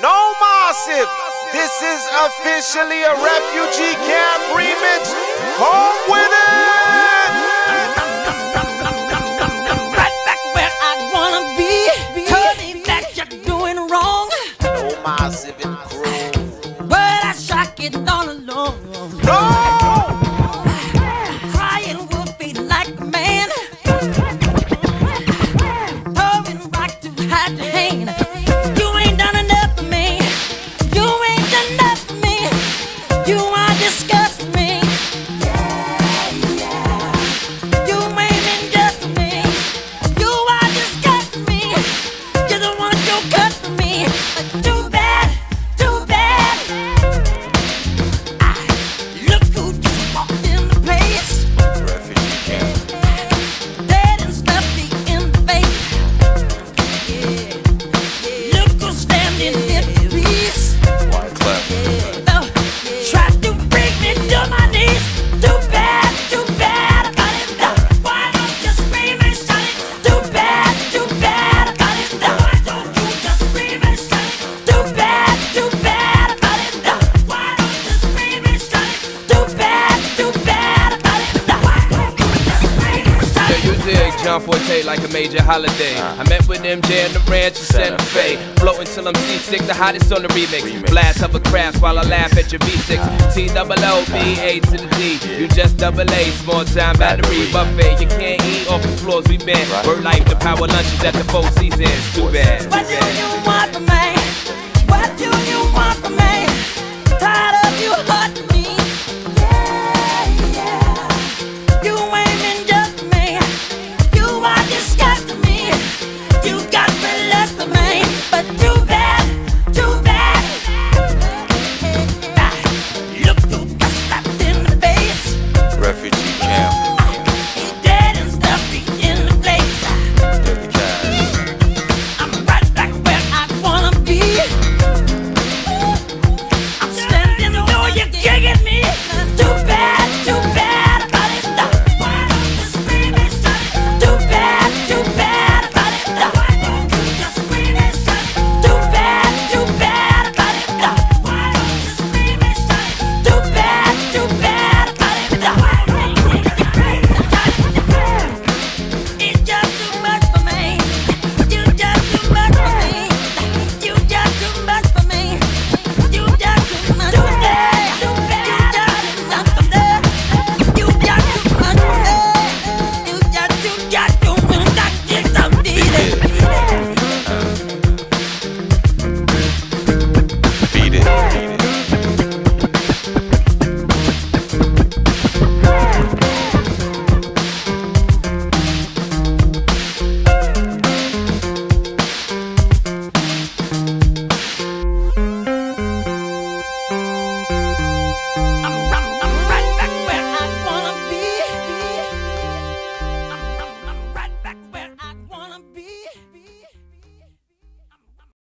No massive. This is officially a refugee camp remix. Home with it. Right back where I wanna be. Tell me that you're doing wrong. No massive and crew. But I shock it all alone. No. Too shout Yeah, it? you dig John Forte like a major holiday. I met with MJ in the ranch in Santa Fe. Floating till I'm seasick, the hottest on the remix. Blast of a craft while I laugh at your V6. T double O B A to the D. You just double A, small time battery buffet. You can't eat off the floors we been. Word life, the power lunches at the Four Seasons. Too bad. But